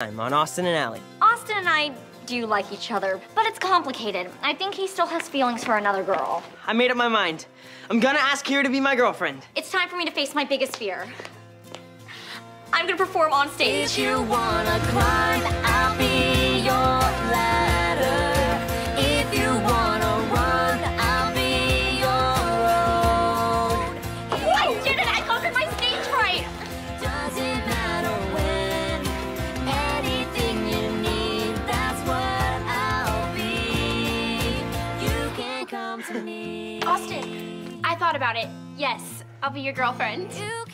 I'm on Austin and Ally. Austin and I do like each other, but it's complicated. I think he still has feelings for another girl. I made up my mind. I'm gonna ask Kira to be my girlfriend. It's time for me to face my biggest fear. I'm gonna perform on stage. If you wanna climb, come to me. Austin, I thought about it. Yes, I'll be your girlfriend. You